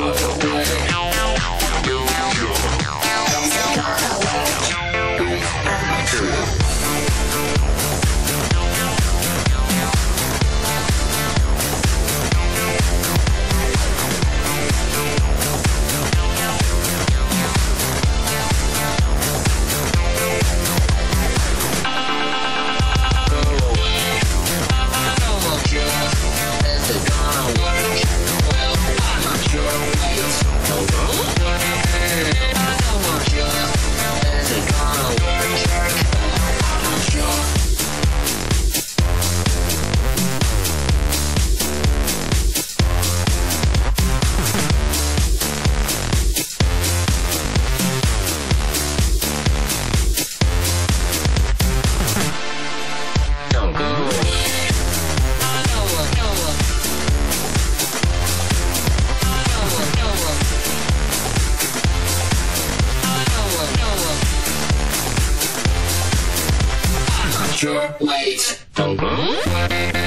go away. I'm not